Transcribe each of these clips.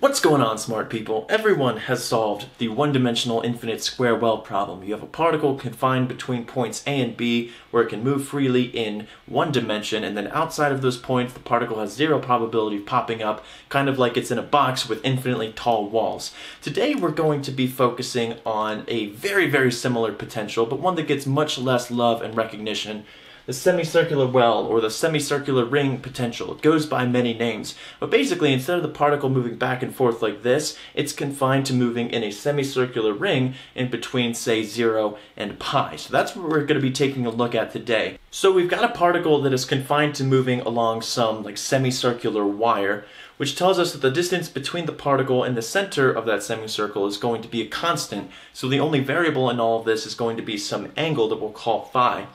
What's going on, smart people? Everyone has solved the one-dimensional infinite square well problem. You have a particle confined between points A and B where it can move freely in one dimension, and then outside of those points, the particle has zero probability of popping up, kind of like it's in a box with infinitely tall walls. Today, we're going to be focusing on a very, very similar potential, but one that gets much less love and recognition the semicircular well or the semicircular ring potential. It goes by many names. But basically, instead of the particle moving back and forth like this, it's confined to moving in a semicircular ring in between, say, 0 and pi. So that's what we're going to be taking a look at today. So we've got a particle that is confined to moving along some like semicircular wire, which tells us that the distance between the particle and the center of that semicircle is going to be a constant. So the only variable in all of this is going to be some angle that we'll call phi.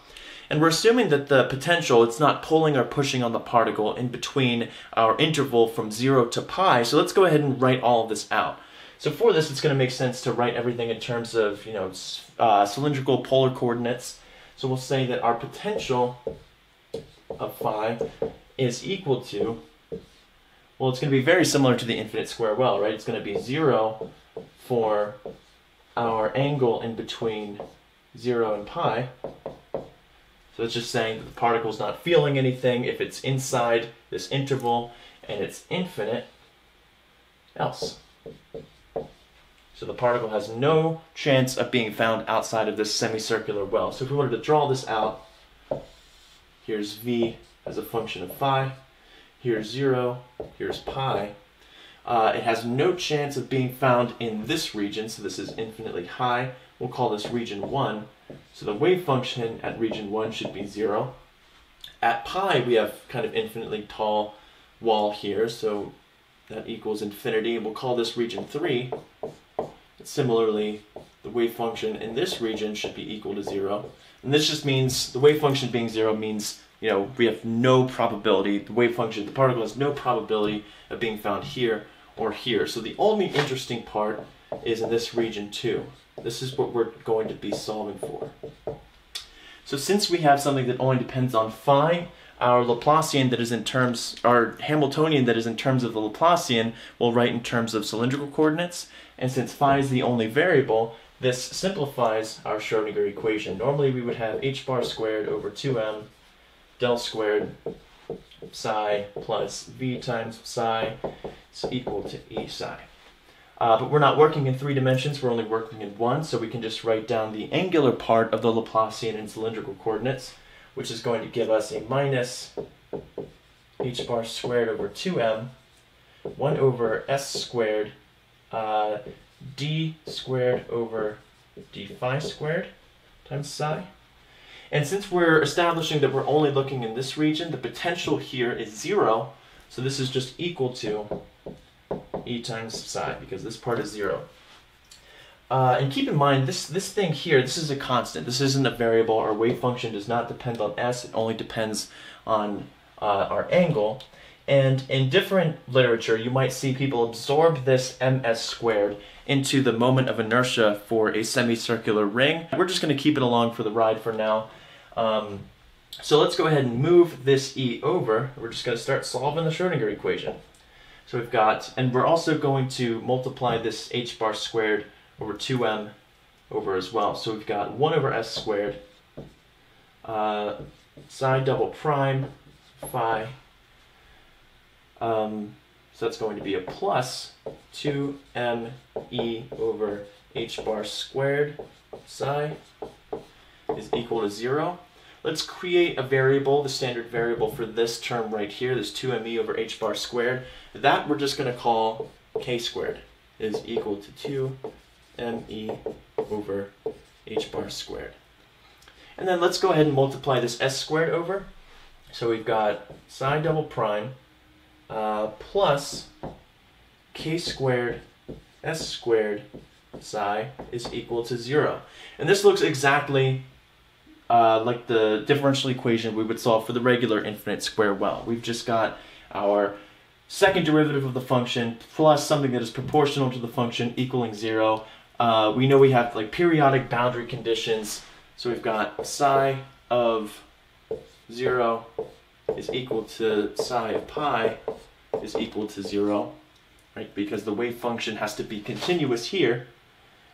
And we're assuming that the potential, it's not pulling or pushing on the particle in between our interval from 0 to pi. So let's go ahead and write all of this out. So for this, it's going to make sense to write everything in terms of, you know, uh, cylindrical polar coordinates. So we'll say that our potential of phi is equal to, well, it's going to be very similar to the infinite square well, right? It's going to be 0 for our angle in between 0 and pi, so it's just saying that the particle's not feeling anything if it's inside this interval and it's infinite else. So the particle has no chance of being found outside of this semicircular well. So if we wanted to draw this out, here's v as a function of phi, here's 0, here's pi. Uh, it has no chance of being found in this region, so this is infinitely high. We'll call this region 1. So the wave function at region 1 should be 0. At pi, we have kind of infinitely tall wall here, so that equals infinity, we'll call this region 3. Similarly, the wave function in this region should be equal to 0. And this just means, the wave function being 0 means, you know, we have no probability, the wave function, the particle has no probability of being found here or here. So the only interesting part is in this region 2. This is what we're going to be solving for. So since we have something that only depends on phi, our Laplacian that is in terms, our Hamiltonian that is in terms of the Laplacian, we'll write in terms of cylindrical coordinates. And since phi is the only variable, this simplifies our Schrodinger equation. Normally we would have h bar squared over 2m del squared psi plus v times psi is equal to e psi. Uh, but we're not working in three dimensions, we're only working in one, so we can just write down the angular part of the Laplacian in cylindrical coordinates, which is going to give us a minus h bar squared over 2m, 1 over s squared, uh, d squared over d phi squared times psi. And since we're establishing that we're only looking in this region, the potential here is 0, so this is just equal to e times psi, because this part is 0. Uh, and keep in mind, this, this thing here, this is a constant. This isn't a variable. Our wave function does not depend on s. It only depends on uh, our angle. And in different literature, you might see people absorb this ms squared into the moment of inertia for a semicircular ring. We're just going to keep it along for the ride for now. Um, so let's go ahead and move this e over. We're just going to start solving the Schrodinger equation. So we've got, and we're also going to multiply this h bar squared over 2m over as well. So we've got 1 over s squared, uh, psi double prime, phi, um, so that's going to be a plus 2m e over h bar squared psi is equal to 0. Let's create a variable, the standard variable for this term right here, this 2me over h bar squared. That we're just going to call k squared is equal to 2me over h bar squared. And then let's go ahead and multiply this s squared over. So we've got psi double prime uh, plus k squared s squared psi is equal to 0. And this looks exactly uh, like the differential equation we would solve for the regular infinite square well. We've just got our second derivative of the function plus something that is proportional to the function equaling 0. Uh, we know we have like periodic boundary conditions, so we've got psi of 0 is equal to psi of pi is equal to 0. right? Because the wave function has to be continuous here,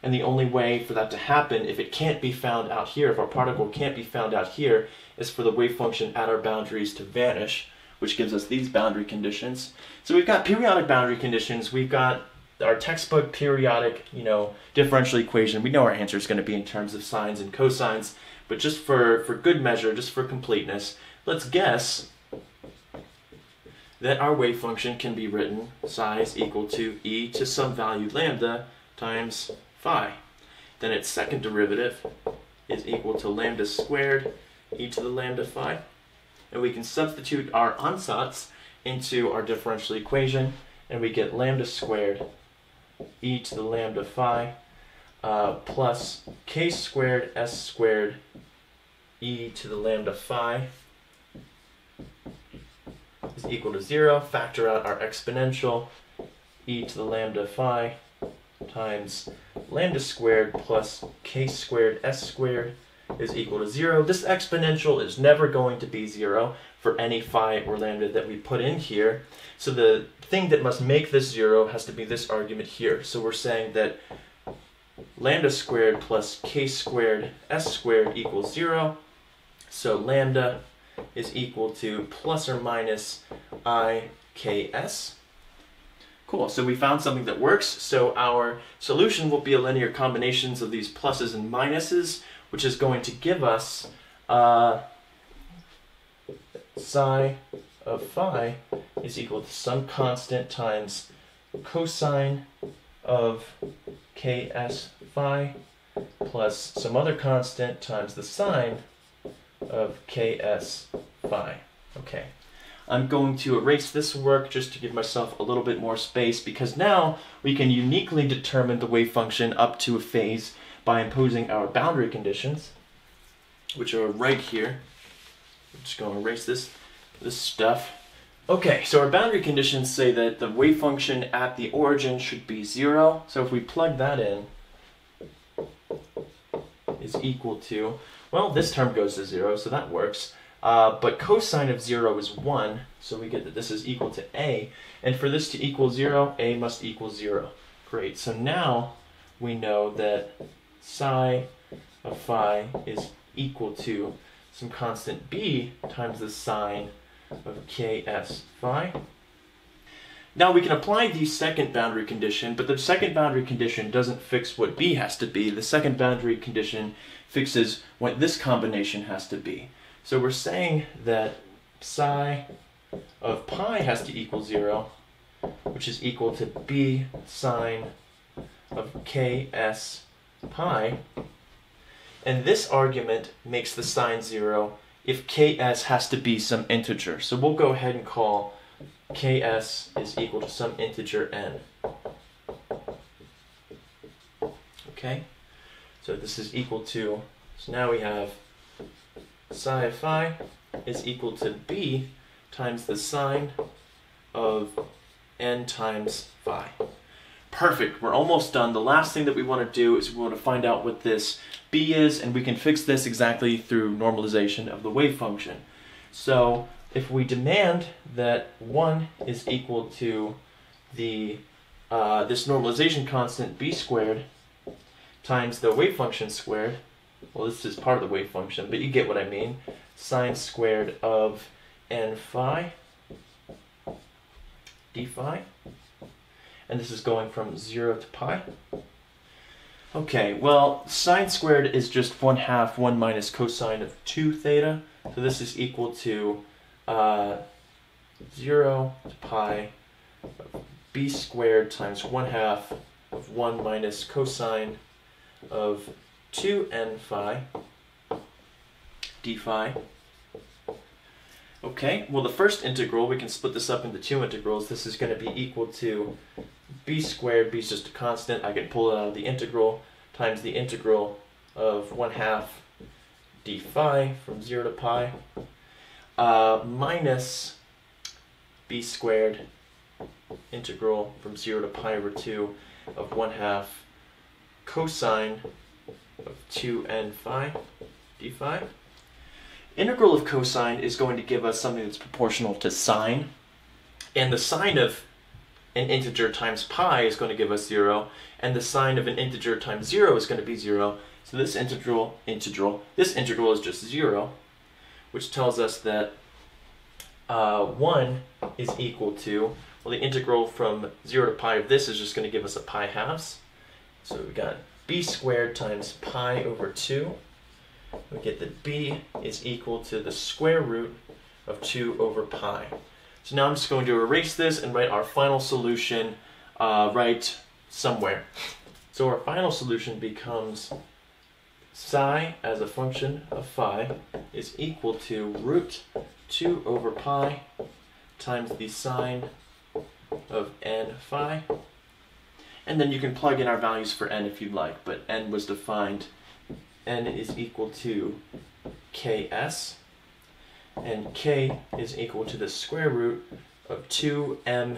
and the only way for that to happen, if it can't be found out here, if our particle can't be found out here, is for the wave function at our boundaries to vanish, which gives us these boundary conditions. So we've got periodic boundary conditions, we've got our textbook periodic, you know, differential equation. We know our answer is going to be in terms of sines and cosines, but just for, for good measure, just for completeness, let's guess that our wave function can be written psi equal to e to some value lambda times phi. Then its second derivative is equal to lambda squared e to the lambda phi. And we can substitute our ansatz into our differential equation, and we get lambda squared e to the lambda phi uh, plus k squared s squared e to the lambda phi is equal to 0. Factor out our exponential e to the lambda phi times lambda squared plus k squared s squared is equal to 0. This exponential is never going to be 0 for any phi or lambda that we put in here. So the thing that must make this 0 has to be this argument here. So we're saying that lambda squared plus k squared s squared equals 0. So lambda is equal to plus or minus i ks. Cool, so we found something that works. So our solution will be a linear combinations of these pluses and minuses, which is going to give us uh, psi of phi is equal to some constant times cosine of ks phi plus some other constant times the sine of ks phi. Okay. I'm going to erase this work just to give myself a little bit more space because now we can uniquely determine the wave function up to a phase by imposing our boundary conditions, which are right here. I'm just going to erase this, this stuff. Okay, so our boundary conditions say that the wave function at the origin should be zero. So if we plug that in, is equal to, well, this term goes to zero, so that works. Uh, but cosine of 0 is 1, so we get that this is equal to a. And for this to equal 0, a must equal 0. Great, so now we know that psi of phi is equal to some constant b times the sine of ks phi. Now we can apply the second boundary condition, but the second boundary condition doesn't fix what b has to be. The second boundary condition fixes what this combination has to be. So we're saying that psi of pi has to equal 0, which is equal to b sine of ks pi. And this argument makes the sine 0 if ks has to be some integer. So we'll go ahead and call ks is equal to some integer n. Okay? So this is equal to, so now we have psi of phi is equal to b times the sine of n times phi. Perfect, we're almost done. The last thing that we want to do is we want to find out what this b is, and we can fix this exactly through normalization of the wave function. So if we demand that 1 is equal to the uh, this normalization constant b squared times the wave function squared, well this is part of the wave function, but you get what I mean, sine squared of n phi d phi, and this is going from 0 to pi. Okay, well, sine squared is just 1 half 1 minus cosine of 2 theta, so this is equal to uh, 0 to pi b squared times 1 half of 1 minus cosine of 2n phi d phi. Okay, well the first integral, we can split this up into two integrals. This is going to be equal to b squared, b is just a constant, I can pull it out of the integral, times the integral of 1 half d phi from 0 to pi, uh, minus b squared integral from 0 to pi over 2 of 1 half cosine of 2n phi d phi. Integral of cosine is going to give us something that's proportional to sine. And the sine of an integer times pi is going to give us 0, and the sine of an integer times 0 is going to be 0. So this integral, integral, this integral is just 0, which tells us that uh, 1 is equal to, well, the integral from 0 to pi of this is just going to give us a pi halves. So we've got b squared times pi over 2. We get that b is equal to the square root of 2 over pi. So now I'm just going to erase this and write our final solution uh, right somewhere. So our final solution becomes psi as a function of phi is equal to root 2 over pi times the sine of n phi. And then you can plug in our values for n if you'd like, but n was defined, n is equal to ks and k is equal to the square root of 2me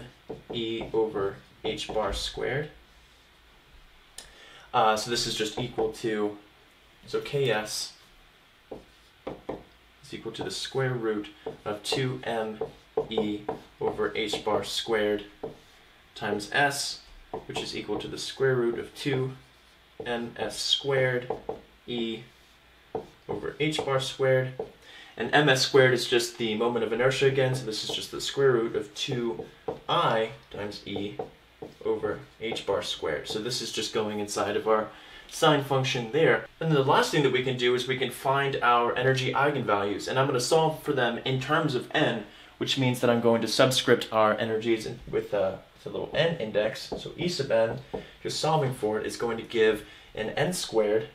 over h bar squared. Uh, so this is just equal to, so ks is equal to the square root of 2me over h bar squared times s, which is equal to the square root of 2ms squared e over h bar squared and ms squared is just the moment of inertia again, so this is just the square root of 2i times e over h bar squared. So this is just going inside of our sine function there. And the last thing that we can do is we can find our energy eigenvalues, and I'm going to solve for them in terms of n, which means that I'm going to subscript our energies with a, a little n index. So E sub n, just solving for it, is going to give an n squared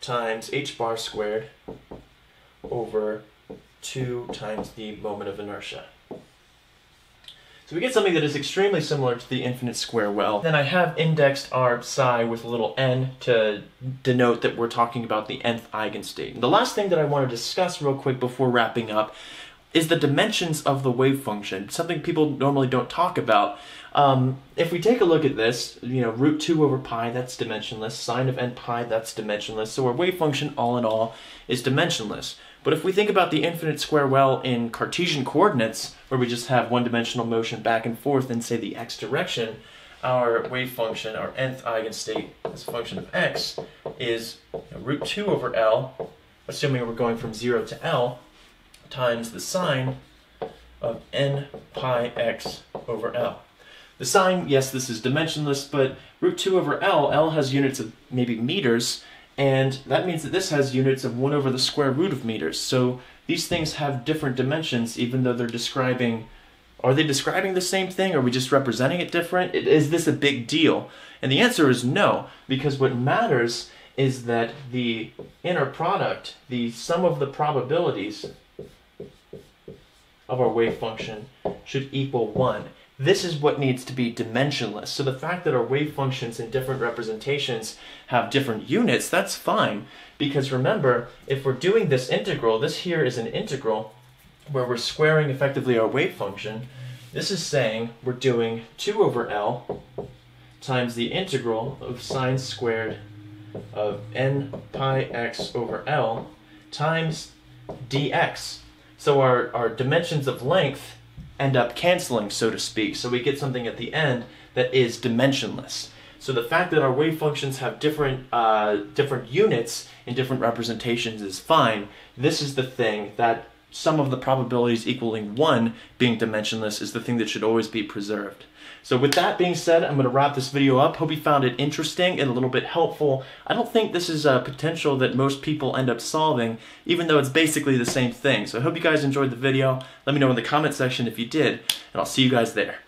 times h bar squared over 2 times the moment of inertia. So we get something that is extremely similar to the infinite square well. Then I have indexed our psi with a little n to denote that we're talking about the nth eigenstate. And the last thing that I want to discuss real quick before wrapping up is the dimensions of the wave function, something people normally don't talk about. Um, if we take a look at this, you know, root 2 over pi, that's dimensionless. Sine of n pi, that's dimensionless. So our wave function, all in all, is dimensionless. But if we think about the infinite square well in Cartesian coordinates, where we just have one-dimensional motion back and forth in, say, the x direction, our wave function, our nth eigenstate as a function of x, is root 2 over L, assuming we're going from 0 to L, times the sine of n pi x over L. The sine, yes, this is dimensionless, but root 2 over L, L has units of maybe meters, and that means that this has units of 1 over the square root of meters. So these things have different dimensions even though they're describing are they describing the same thing? Are we just representing it different? Is this a big deal? And the answer is no, because what matters is that the inner product, the sum of the probabilities of our wave function should equal 1. This is what needs to be dimensionless. So the fact that our wave functions in different representations have different units, that's fine. Because remember, if we're doing this integral, this here is an integral where we're squaring effectively our wave function. This is saying we're doing 2 over L times the integral of sine squared of n pi x over L times dx. So our, our dimensions of length end up canceling, so to speak. So we get something at the end that is dimensionless. So the fact that our wave functions have different uh, different units in different representations is fine. This is the thing that sum of the probabilities equaling 1 being dimensionless is the thing that should always be preserved. So with that being said, I'm going to wrap this video up. Hope you found it interesting and a little bit helpful. I don't think this is a potential that most people end up solving, even though it's basically the same thing. So I hope you guys enjoyed the video. Let me know in the comment section if you did, and I'll see you guys there.